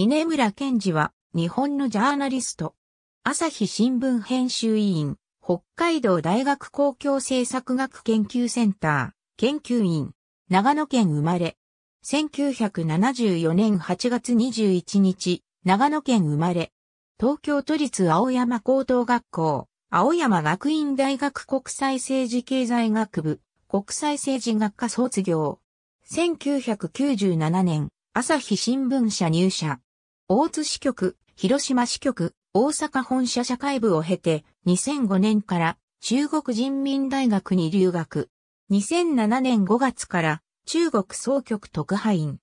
峰村健二は日本のジャーナリスト。朝日新聞編集委員、北海道大学公共政策学研究センター、研究員、長野県生まれ。1974年8月21日、長野県生まれ。東京都立青山高等学校、青山学院大学国際政治経済学部、国際政治学科卒業。1997年、朝日新聞社入社。大津支局、広島支局、大阪本社社会部を経て、2005年から中国人民大学に留学。2007年5月から中国総局特派員。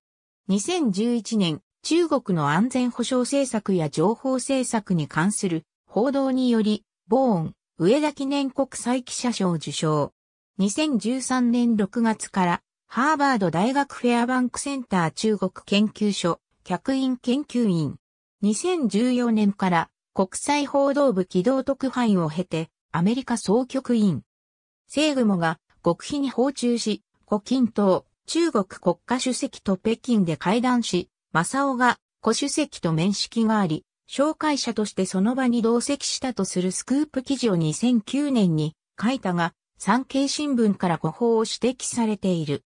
2011年、中国の安全保障政策や情報政策に関する報道により、ボーン、上田記念国際記者賞受賞。2013年6月からハーバード大学フェアバンクセンター中国研究所客員研究員。2014年から国際報道部機動特派員を経てアメリカ総局員。政雲が極秘に訪中し、胡錦涛、中国国家主席と北京で会談し、正雄が胡主席と面識があり、紹介者としてその場に同席したとするスクープ記事を2009年に書いたが、産経新聞から誤報を指摘されている。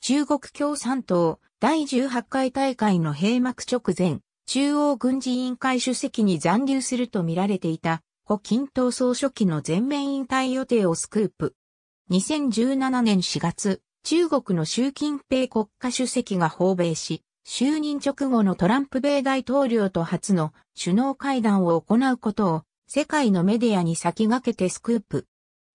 中国共産党第18回大会の閉幕直前、中央軍事委員会主席に残留すると見られていた、胡錦涛総書記の全面引退予定をスクープ。2017年4月、中国の習近平国家主席が訪米し、就任直後のトランプ米大統領と初の首脳会談を行うことを世界のメディアに先駆けてスクープ。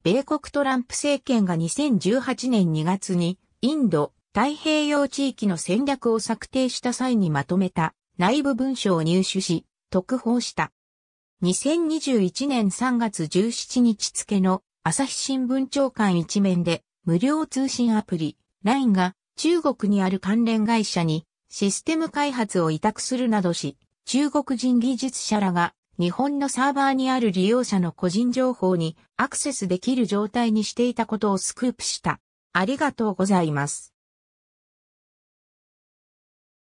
米国トランプ政権が2018年2月にインド太平洋地域の戦略を策定した際にまとめた内部文書を入手し、特報した。2021年3月17日付の朝日新聞長官一面で無料通信アプリ LINE が中国にある関連会社にシステム開発を委託するなどし、中国人技術者らが日本のサーバーにある利用者の個人情報にアクセスできる状態にしていたことをスクープした。ありがとうございます。